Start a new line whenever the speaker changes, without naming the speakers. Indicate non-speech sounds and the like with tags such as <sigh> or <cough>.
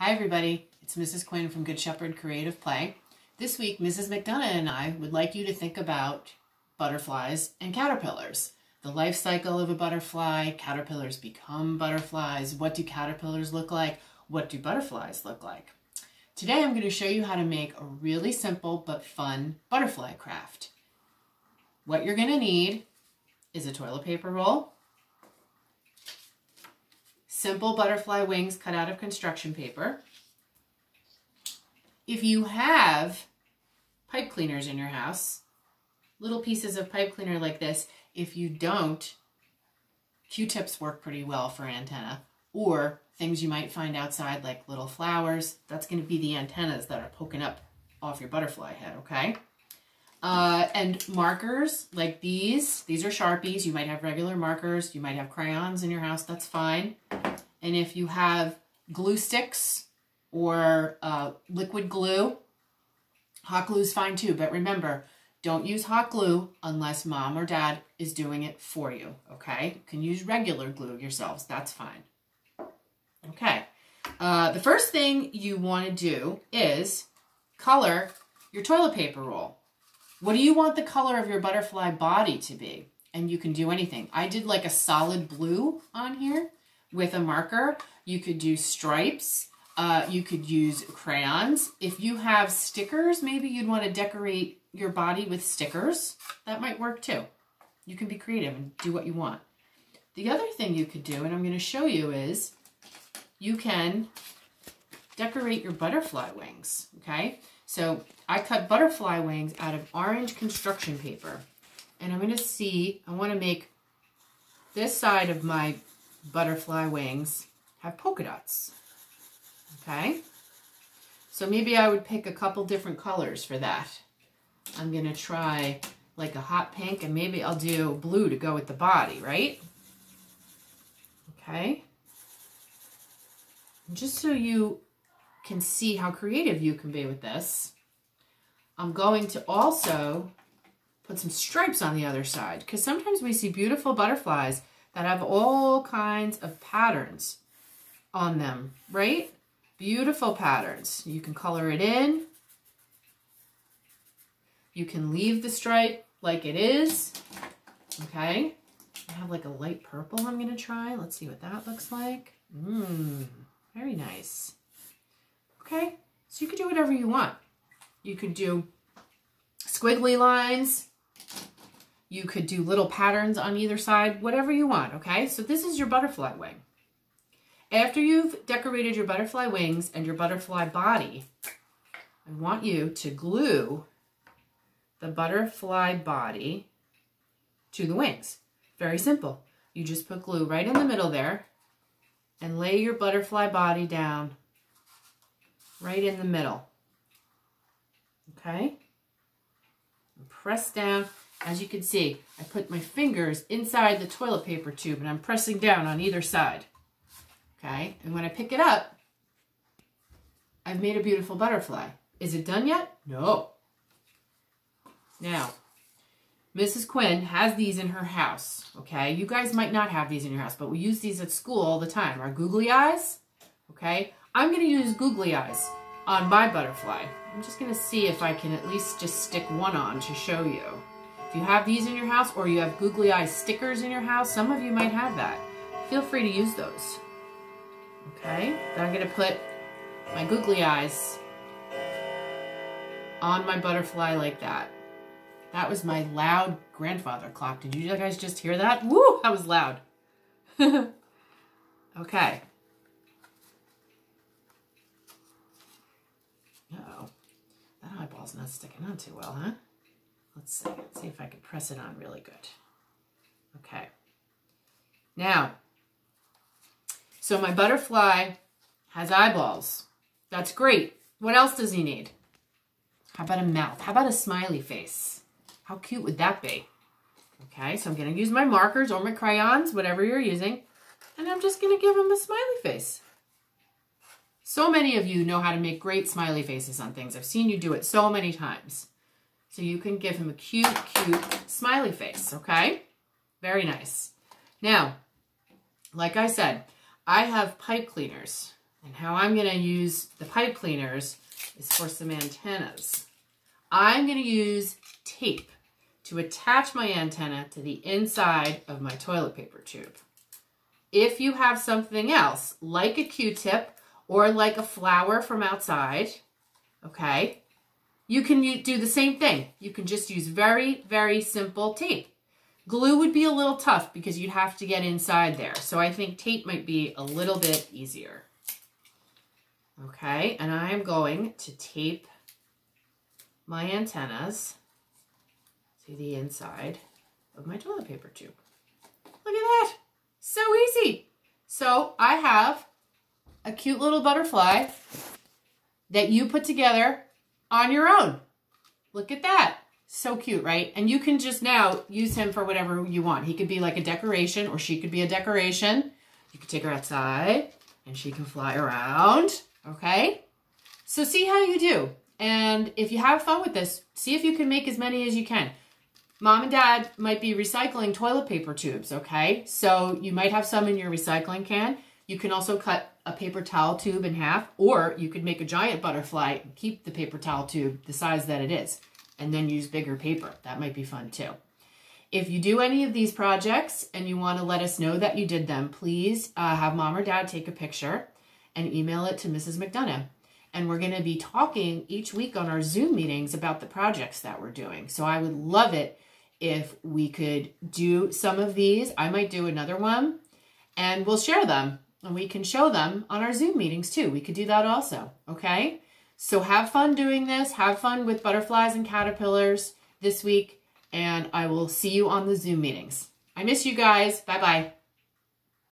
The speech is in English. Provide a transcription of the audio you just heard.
Hi everybody, it's Mrs. Quinn from Good Shepherd Creative Play. This week, Mrs. McDonagh and I would like you to think about butterflies and caterpillars. The life cycle of a butterfly, caterpillars become butterflies, what do caterpillars look like, what do butterflies look like. Today I'm going to show you how to make a really simple but fun butterfly craft. What you're going to need is a toilet paper roll, simple butterfly wings cut out of construction paper. If you have pipe cleaners in your house, little pieces of pipe cleaner like this, if you don't, Q-tips work pretty well for antenna, or things you might find outside like little flowers, that's going to be the antennas that are poking up off your butterfly head, okay? Uh, and markers like these, these are Sharpies. You might have regular markers. You might have crayons in your house. That's fine. And if you have glue sticks or uh, liquid glue, hot glue is fine too. But remember, don't use hot glue unless mom or dad is doing it for you, okay? You can use regular glue yourselves. That's fine. Okay. Uh, the first thing you want to do is color your toilet paper roll. What do you want the color of your butterfly body to be? And you can do anything. I did like a solid blue on here with a marker. You could do stripes. Uh, you could use crayons. If you have stickers, maybe you'd want to decorate your body with stickers. That might work too. You can be creative and do what you want. The other thing you could do, and I'm going to show you, is you can decorate your butterfly wings, okay? So I cut butterfly wings out of orange construction paper. And I'm going to see, I want to make this side of my butterfly wings have polka dots. Okay? So maybe I would pick a couple different colors for that. I'm going to try like a hot pink and maybe I'll do blue to go with the body, right? Okay. just so you can see how creative you can be with this. I'm going to also put some stripes on the other side because sometimes we see beautiful butterflies that have all kinds of patterns on them, right? Beautiful patterns. You can color it in. You can leave the stripe like it is. Okay. I have like a light purple I'm going to try. Let's see what that looks like. Mmm, very nice. Okay, so you could do whatever you want. You could do squiggly lines. You could do little patterns on either side, whatever you want, okay? So this is your butterfly wing. After you've decorated your butterfly wings and your butterfly body, I want you to glue the butterfly body to the wings. Very simple. You just put glue right in the middle there and lay your butterfly body down right in the middle. Okay? And press down. As you can see, I put my fingers inside the toilet paper tube and I'm pressing down on either side. Okay? And when I pick it up, I've made a beautiful butterfly. Is it done yet? No. Now, Mrs. Quinn has these in her house, okay? You guys might not have these in your house, but we use these at school all the time. Our googly eyes, okay? I'm going to use googly eyes on my butterfly. I'm just going to see if I can at least just stick one on to show you. If you have these in your house or you have googly eye stickers in your house, some of you might have that. Feel free to use those. Okay, then I'm going to put my googly eyes on my butterfly like that. That was my loud grandfather clock. Did you guys just hear that? Woo, that was loud. <laughs> okay. Uh-oh. That eyeball's not sticking on too well, huh? Let's see. Let's see if I can press it on really good. Okay. Now, so my butterfly has eyeballs. That's great. What else does he need? How about a mouth? How about a smiley face? How cute would that be? Okay, so I'm going to use my markers or my crayons, whatever you're using, and I'm just going to give him a smiley face. So many of you know how to make great smiley faces on things. I've seen you do it so many times. So you can give him a cute, cute smiley face, okay? Very nice. Now, like I said, I have pipe cleaners. And how I'm going to use the pipe cleaners is for some antennas. I'm going to use tape to attach my antenna to the inside of my toilet paper tube. If you have something else, like a Q-tip or like a flower from outside, okay, you can do the same thing. You can just use very, very simple tape. Glue would be a little tough because you'd have to get inside there. So I think tape might be a little bit easier. Okay, and I am going to tape my antennas to the inside of my toilet paper tube. Look at that. So easy. So I have a cute little butterfly that you put together on your own. Look at that. So cute, right? And you can just now use him for whatever you want. He could be like a decoration or she could be a decoration. You could take her outside and she can fly around, okay? So see how you do. And if you have fun with this, see if you can make as many as you can. Mom and dad might be recycling toilet paper tubes, okay? So you might have some in your recycling can. You can also cut a paper towel tube in half, or you could make a giant butterfly and keep the paper towel tube the size that it is, and then use bigger paper. That might be fun too. If you do any of these projects and you want to let us know that you did them, please uh, have mom or dad take a picture and email it to Mrs. McDonagh. And we're going to be talking each week on our Zoom meetings about the projects that we're doing. So I would love it if we could do some of these. I might do another one and we'll share them and we can show them on our Zoom meetings too. We could do that also, okay? So have fun doing this. Have fun with butterflies and caterpillars this week, and I will see you on the Zoom meetings. I miss you guys. Bye-bye.